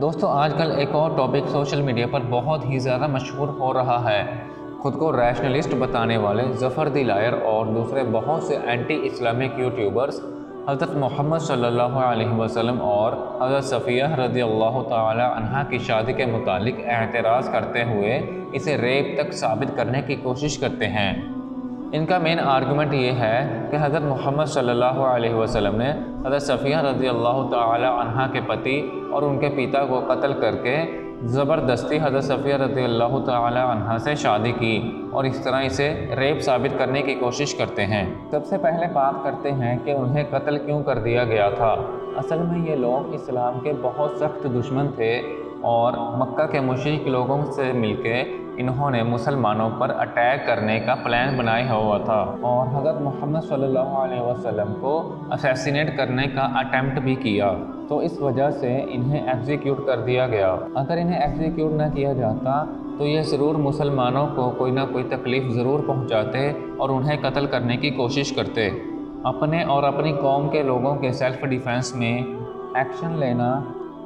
दोस्तों, आजकल एक और टॉपिक सोशल मीडिया पर बहुत ही ज़्यादा मशहूर हो रहा है। खुद को रैशनलिस्ट बताने वाले जफ़र दिलायर और दूसरे बहुत से एंटी इस्लामिक यूट्यूबर्स हज़रत मोहम्मद सल्लल्लाहु अलैहि वसल्लम और हज़रत सफ़िया रदी अल्लाह तहा की शादी के मुतालिक एतराज़ करते हुए इसे रेप तक साबित करने की कोशिश करते हैं। इनका मेन आर्गूमेंट ये है कि हज़रत मोहम्मद सल्लल्लाहु अलैहि वसल्लम ने हज़रत सफ़िया रज़ी अल्लाह तहा के पति और उनके पिता को कत्ल करके ज़बरदस्ती हज़रत सफ़िया रज़ी अल्लाह तहा से शादी की और इस तरह इसे रेप साबित करने की कोशिश करते हैं। सबसे पहले बात करते हैं कि उन्हें कत्ल क्यों कर दिया गया था। असल में ये लोग इस्लाम के बहुत सख्त दुश्मन थे और मक्का के मुशरक लोगों से मिलकर इन्होंने मुसलमानों पर अटैक करने का प्लान बनाया हुआ था। और हज़रत मोहम्मद सल्लल्लाहु अलैहि वसल्लम को असैसिनेट करने का अटैम्प्ट भी किया। तो इस वजह से इन्हें एग्जीक्यूट कर दिया गया। अगर इन्हें एग्जीक्यूट ना किया जाता तो ये ज़रूर मुसलमानों को कोई ना कोई तकलीफ़ ज़रूर पहुँचाते और उन्हें कत्ल करने की कोशिश करते। अपने और अपनी कौम के लोगों के सेल्फ़ डिफेंस में एक्शन लेना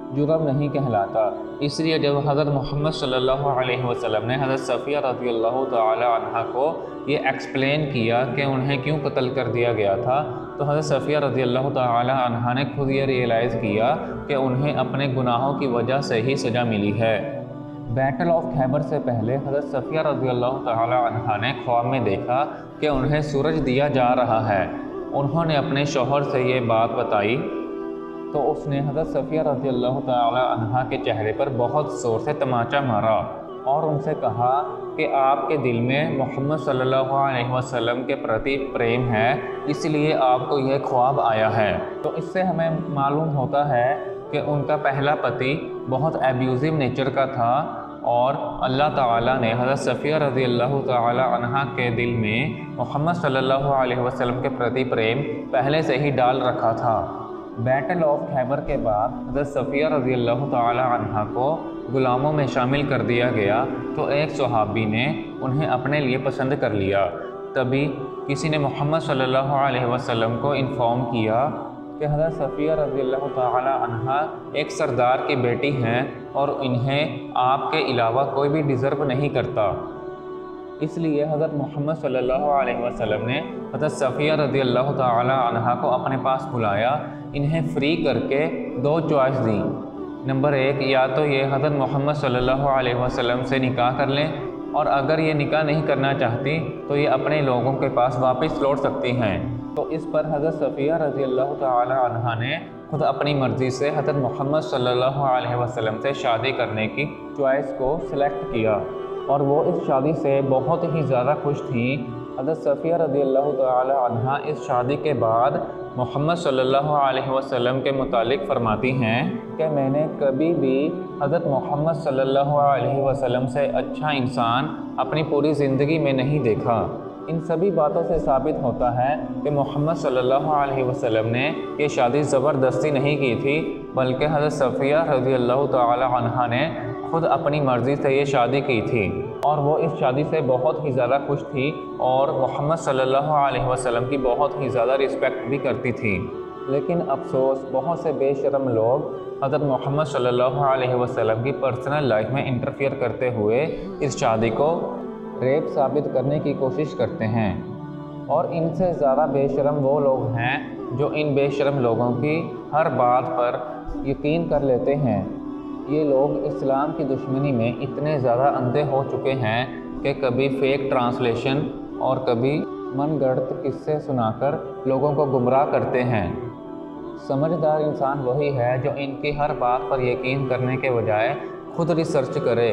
जुर्म नहीं कहलाता। इसलिए जब हज़रत मोहम्मद सल्लल्लाहु अलैहि वसल्लम ने हज़रत सफ़िया रज़ी अल्लाह तहा को ये एक्सप्लेन किया कि उन्हें क्यों कत्ल कर दिया गया था तो हज़रत सफ़िया रज़ी अल्लाह तहा ने खुद ये रियलाइज़ किया कि उन्हें अपने गुनाहों की वजह से ही सज़ा मिली है। बैटल ऑफ़ खैबर से पहले हज़रत सफ़िया रज़ी अल्लाह तहा ने ख्वाब में देखा कि उन्हें सूरज दिया जा रहा है। उन्होंने अपने शोहर से ये बात बताई तो उसने हज़रत सफ़िया रज़ी अल्लाह तहा के चेहरे पर बहुत ज़ोर से तमाचा मारा और उनसे कहा कि आपके दिल में मोहम्मद सल्लल्लाहु अलैहि वसल्लम के प्रति प्रेम है, इसलिए आपको यह ख्वाब आया है। तो इससे हमें मालूम होता है कि उनका पहला पति बहुत एब्यूज़िव नेचर का था और अल्लाह ताला ने हज़रत सफ़िया रज़ी अल्लाह तहा के दिल में मोहम्मद सल्लल्लाहु अलैहि वसल्लम के प्रति प्रेम पहले से ही डाल रखा था। बैटल ऑफ़ खैबर के बाद हज़रत सफ़िया रज़ी अल्लाह तहा को ग़ुलामों में शामिल कर दिया गया तो एक सहाबी ने उन्हें अपने लिए पसंद कर लिया। तभी किसी ने मोहम्मद सल्लल्लाहु अलैहि वसल्लम को इन्फॉर्म किया कि हज़रत सफ़िया रज़ी अल्लाह तहा एक सरदार की बेटी हैं और इन्हें आपके अलावा कोई भी डिज़र्व नहीं करता। इसलिए हज़रत मोहम्मद सल्लल्लाहु अलैहि वसल्लम ने हज़रत सफ़िया रज़ी अल्लाह तहा को अपने पास बुलाया, इन्हें फ्री करके दो चॉइस दी। नंबर एक, या तो ये हज़रत मोहम्मद सल्लल्लाहु अलैहि वसल्लम से निकाह कर लें, और अगर ये निकाह नहीं करना चाहती तो ये अपने लोगों के पास वापस लौट सकती हैं। तो इस पर हज़रत सफ़िया रज़ी अल्लाह तहा ने खुद अपनी मर्ज़ी से हज़रत मोहम्मद सल्लल्लाहु अलैहि वसल्लम से शादी करने की चॉइस को सिलेक्ट किया। और वो इस शादी से बहुत ही ज़्यादा खुश थी। हज़रत सफ़िया रदी अल्लाह तहा इस शादी के बाद मोहम्मद सल्लल्लाहु अलैहि वसल्लम के मुतालिक फरमाती हैं कि मैंने कभी भी हज़रत मोहम्मद सल्लल्लाहु अलैहि वसल्लम से अच्छा इंसान अपनी पूरी ज़िंदगी में नहीं देखा। इन सभी बातों से साबित होता है कि मोहम्मद सल्लल्लाहु अलैहि वसल्लम ने ये शादी ज़बरदस्ती नहीं की थी, बल्कि हज़रत सफ़िया रज़ी अल्लाह तहा ने खुद अपनी मर्ज़ी से ये शादी की थी। और वो इस शादी से बहुत ही ज़्यादा खुश थी और मोहम्मद सल्लल्लाहु अलैहि वसल्लम की बहुत ही ज़्यादा रिस्पेक्ट भी करती थी। लेकिन अफसोस, बहुत से बेशरम लोग हज़रत मोहम्मद सल्लल्लाहु अलैहि वसल्लम की पर्सनल लाइफ में इंटरफियर करते हुए इस शादी को रेप साबित करने की कोशिश करते हैं। और इनसे ज़्यादा बेशरम वो लोग हैं जो इन बेशरम लोगों की हर बात पर यकीन कर लेते हैं। ये लोग इस्लाम की दुश्मनी में इतने ज़्यादा अंधे हो चुके हैं कि कभी फ़ेक ट्रांसलेशन और कभी मन गढ़त किस्से सुनाकर लोगों को गुमराह करते हैं। समझदार इंसान वही है जो इनकी हर बात पर यकीन करने के बजाय खुद रिसर्च करे,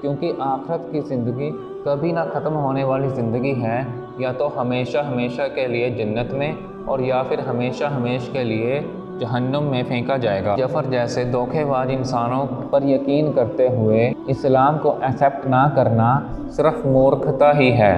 क्योंकि आखरत की ज़िंदगी कभी ना ख़त्म होने वाली ज़िंदगी है, या तो हमेशा हमेशा के लिए जन्नत में और या फिर हमेशा हमेश के लिए जहन्नुम में फेंका जाएगा। ज़फ़र जैसे धोखेबाज इंसानों पर यकीन करते हुए इस्लाम को एक्सेप्ट ना करना सिर्फ़ मूर्खता ही है।